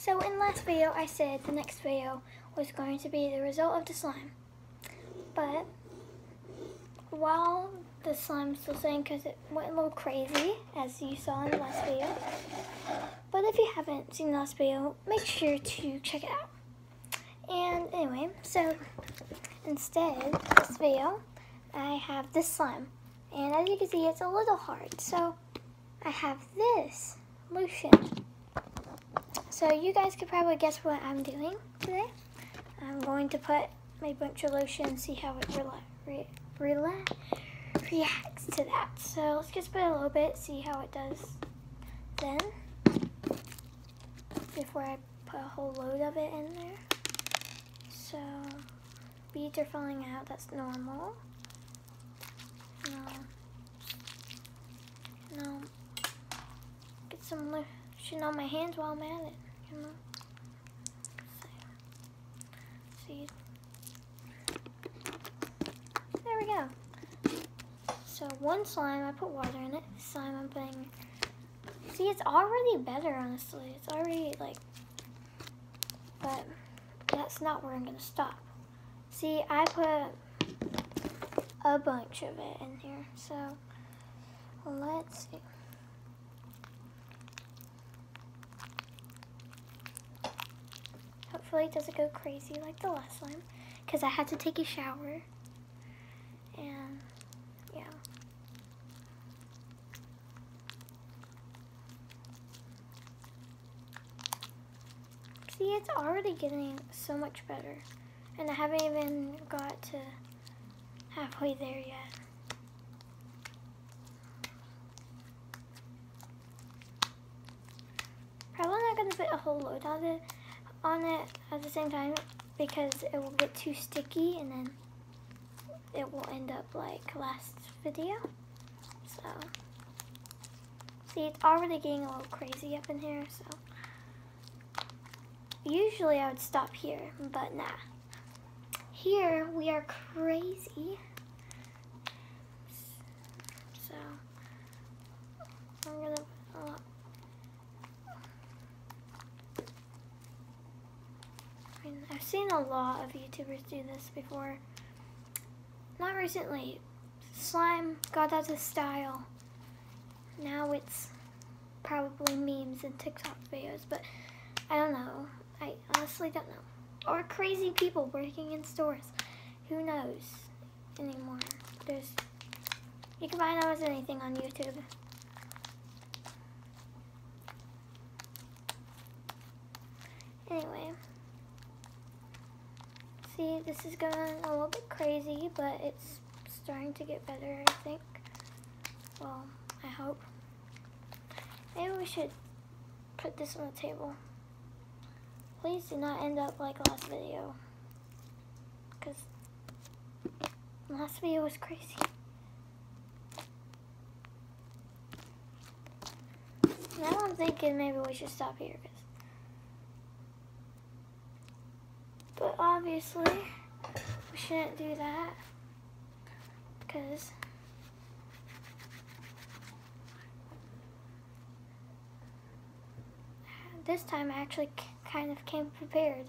So in last video, I said the next video was going to be the result of the slime. But while the slime's still saying because it went a little crazy, as you saw in the last video. But if you haven't seen the last video, make sure to check it out. And anyway, so instead, this video, I have this slime. And as you can see, it's a little hard. So I have this lotion. So you guys could probably guess what I'm doing today. I'm going to put my bunch of lotion and see how it rela re rela reacts to that. So let's just put a little bit, see how it does then. Before I put a whole load of it in there. So beads are falling out, that's normal. Um, no. No. Get some lotion on my hands while I'm at it, know. See. There we go. So one slime, I put water in it. Slime I'm putting, see it's already better honestly. It's already like, but that's not where I'm gonna stop. See, I put a bunch of it in here. So let's see. Hopefully it doesn't go crazy like the last slime because I had to take a shower and yeah. See, it's already getting so much better and I haven't even got to halfway there yet. Probably not going to put a whole load on it, on it at the same time because it will get too sticky and then it will end up like last video. So, see it's already getting a little crazy up in here, so. Usually I would stop here, but nah. Here we are crazy. So, I'm gonna, uh, I mean, I've seen a lot of YouTubers do this before. Not recently. Slime got out of style. Now it's probably memes and TikTok videos, but I don't know. I honestly don't know. Or crazy people working in stores. Who knows anymore? There's you can find almost anything on YouTube. Anyway. See, this is going a little bit crazy, but it's starting to get better, I think. Well, I hope. Maybe we should put this on the table. Please do not end up like last video. Because last video was crazy. Now I'm thinking maybe we should stop here. But obviously, we shouldn't do that. Because this time I actually kind of came prepared.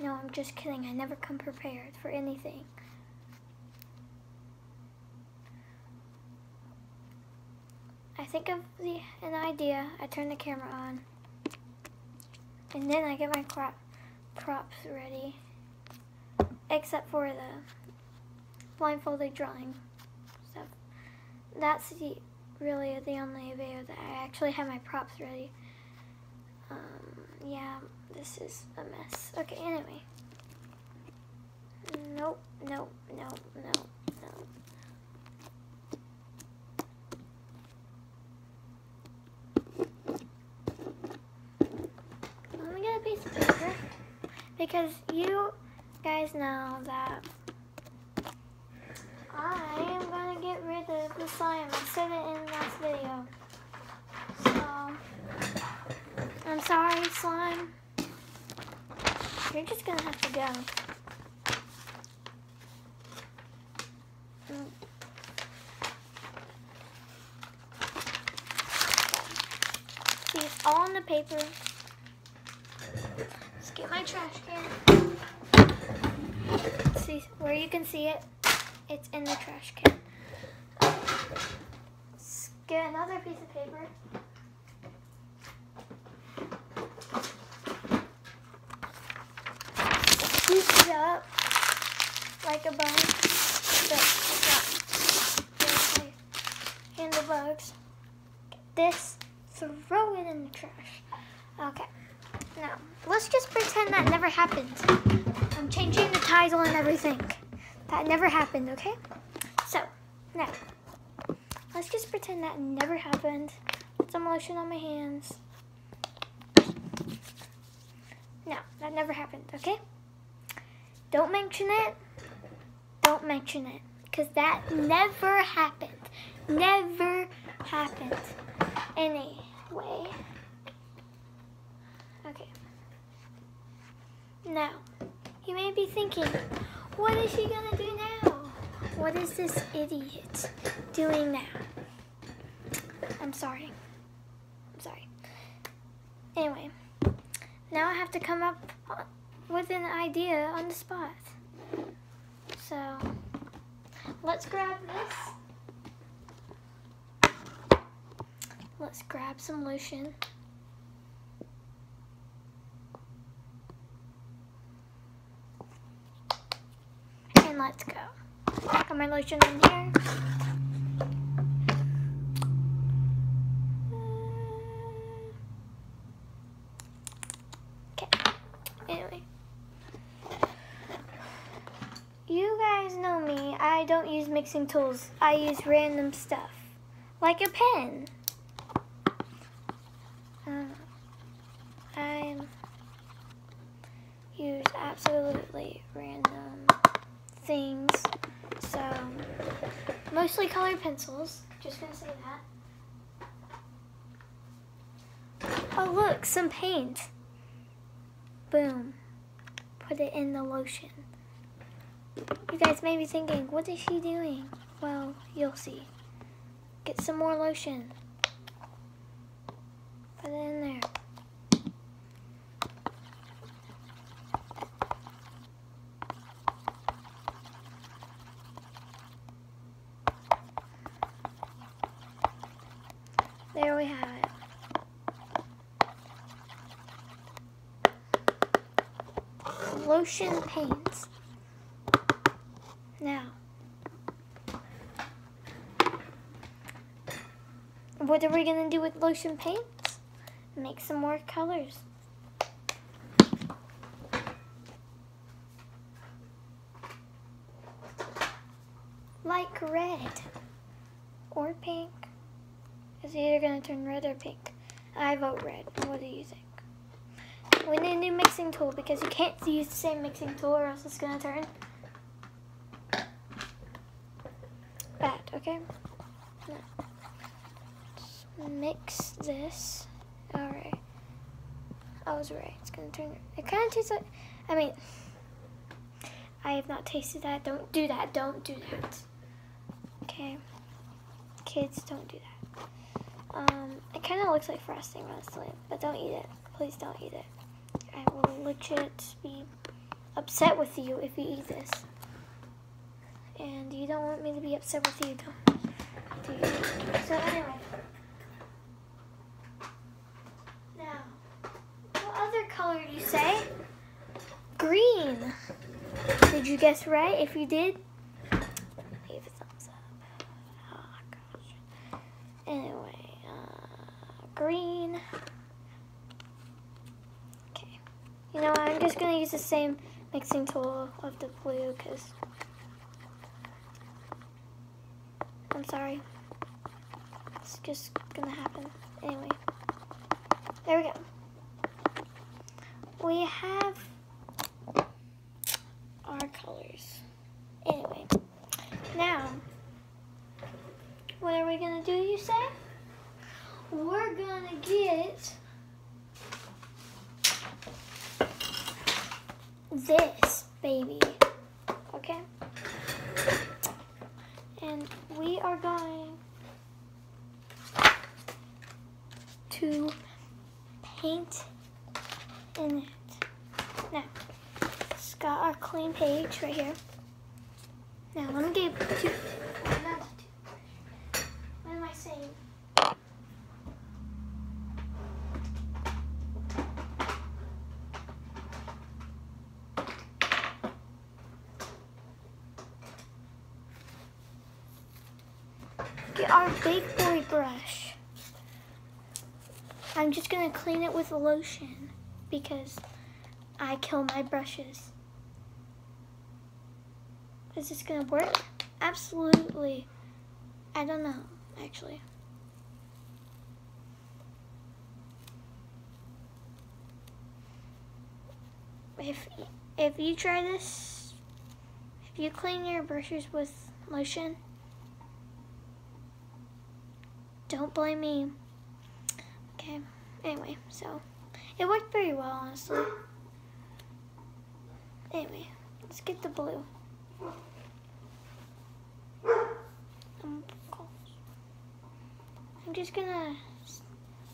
No, I'm just kidding. I never come prepared for anything. I think of the an idea, I turn the camera on, and then I get my crop, props ready, except for the blindfolded drawing stuff. That's the, really the only video that I actually have my props ready. Um, yeah, this is a mess. Okay, anyway. Nope, nope, nope, nope, nope. Let me get a piece of paper because you guys know that I am going to get rid of the slime. I said it in the last video. So, I'm sorry, slime. You're just going to have to go. See, it's all on the paper. Let's get my trash can. See where you can see it? It's in the trash can. Let's get another piece of paper. Scoop it up like a bun. Handle bugs. Get this, throw it in the trash. Okay. Now, let's just pretend that never happened. I'm changing the title and everything. That never happened, okay? So, now, let's just pretend that never happened. Put some lotion on my hands. No, that never happened, okay? Don't mention it. Don't mention it. Because that never happened. Never happened. Anyway. Okay. Now, you may be thinking, what is she gonna do now? What is this idiot doing now? I'm sorry. I'm sorry. Anyway, now I have to come up with an idea on the spot. So, let's grab this. Let's grab some lotion. And let's go. Got my lotion in here. Okay. Anyway. You guys know me. I don't use mixing tools. I use random stuff. Like a pen. Uh, I use absolutely random things. So, mostly colored pencils. Just gonna say that. Oh look, some paint. Boom. Put it in the lotion. You guys may be thinking, what is she doing? Well, you'll see. Get some more lotion. Put it in there. There we have it. Lotion paints. Now, what are we going to do with lotion paints? Make some more colors. Like red or pink. Either going to turn red or pink. I vote red. What do you think? We need a new mixing tool because you can't use the same mixing tool or else it's going to turn bad, okay? Now, mix this. Alright. I was right. It's going to turn... It kind of tastes like... I mean... I have not tasted that. Don't do that. Don't do that. Okay? Kids, don't do that. Um, it kind of looks like frosting, honestly, but don't eat it. Please don't eat it. I will legit be upset with you if you eat this. And you don't want me to be upset with you, do you? So anyway. Now, what other color do you say? Green. Did you guess right? If you did, leave a thumbs up. Oh gosh. Anyway, uh, green. Okay. You know, I'm just gonna use the same mixing tool of the blue because I'm sorry. It's just gonna happen. Anyway. There we go. We have our colors. Anyway. Now, what are we gonna do, you say? Gonna get this baby. Okay? And we are going to paint in it. Now, it's got our clean page right here. Now, let me get two. What am I saying? Our big boy brush. I'm just gonna clean it with lotion because I kill my brushes. Is this gonna work? Absolutely. I don't know, actually. If if you try this, if you clean your brushes with lotion, don't blame me. Okay, anyway, so it worked very well, honestly. Anyway, let's get the blue. Um, I'm just gonna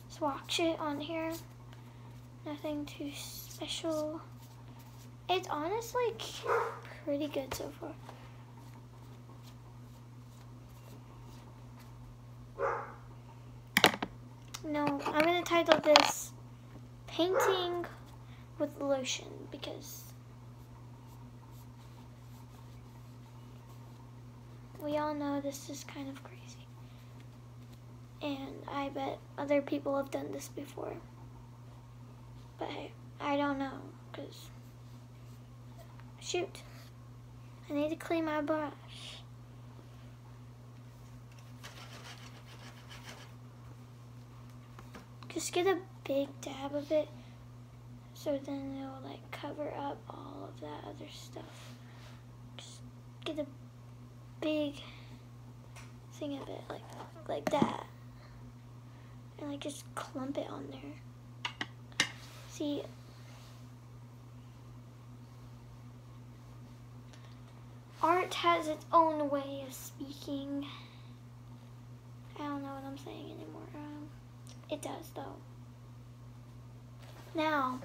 swatch it on here. Nothing too special. It's honestly pretty good so far. No, I'm gonna title this Painting with Lotion because we all know this is kind of crazy. And I bet other people have done this before. But hey, I don't know because shoot, I need to clean my brush. Just get a big dab of it so then it'll like cover up all of that other stuff. Just get a big thing of it like like that. And like just clump it on there. See art has its own way of speaking. I don't know what I'm saying anymore. It does though. Now,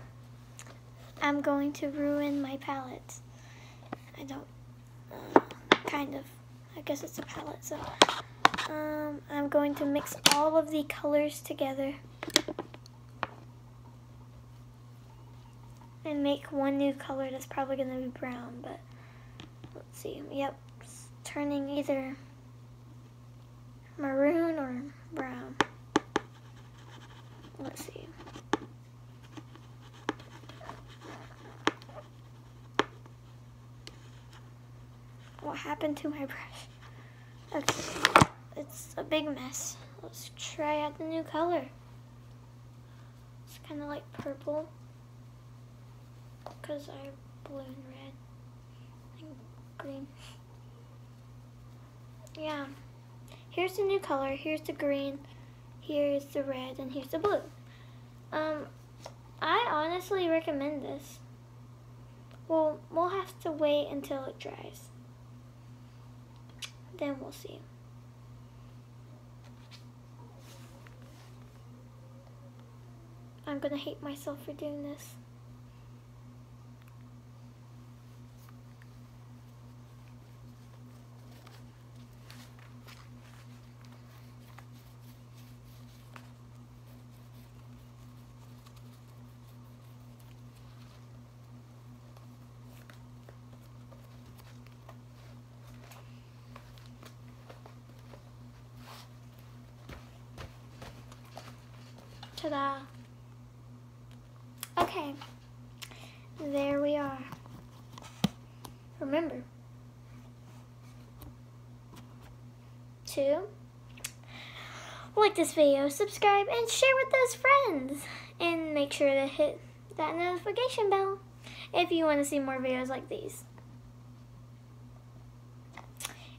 I'm going to ruin my palette. I don't, uh, kind of. I guess it's a palette, so. Um, I'm going to mix all of the colors together. And make one new color that's probably going to be brown, but let's see. Yep, it's turning either maroon or brown. Let's see. What happened to my brush? Okay, it's a big mess. Let's try out the new color. It's kind of like purple because I have blue and red and green. Yeah, here's the new color. Here's the green. Here's the red and here's the blue. Um, I honestly recommend this. Well, we'll have to wait until it dries. Then we'll see. I'm gonna hate myself for doing this. Ta-da. Okay, there we are. Remember to like this video, subscribe, and share with those friends. And make sure to hit that notification bell if you want to see more videos like these.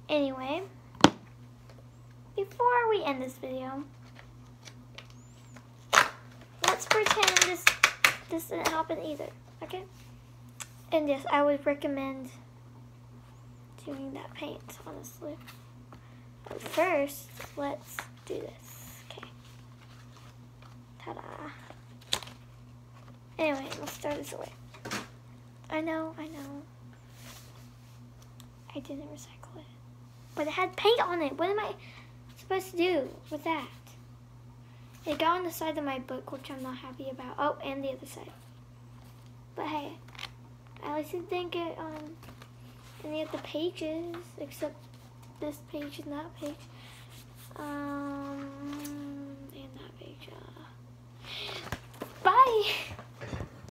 Anyway, before we end this video, let's pretend this this didn't happen either, okay? And yes, I would recommend doing that paint, honestly. But first, let's do this, okay? Ta-da. Anyway, let's start this away. I know, I know. I didn't recycle it. But it had paint on it. What am I supposed to do with that? It got on the side of my book, which I'm not happy about. Oh, and the other side. But hey, at least it didn't get on any of the pages, except this page and that page. Um, and that page. Uh. Bye!